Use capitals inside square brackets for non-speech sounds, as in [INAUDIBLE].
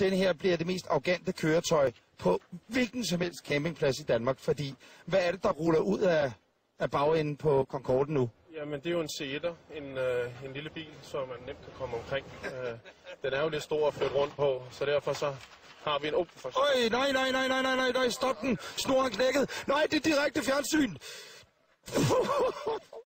den her bliver det mest arrogante køretøj på hvilken som helst campingplads i Danmark, fordi hvad er det, der ruller ud af, af bagenden på Concorde nu? Jamen, det er jo en c en, øh, en lille bil, så man nemt kan komme omkring. Øh, den er jo lidt stor at flytte rundt på, så derfor så har vi en... åben for... Øj, nej, nej, nej, nej, nej, nej, nej, stop den. Snoren knækket. Nej, det er direkte fjernsyn. [LAUGHS]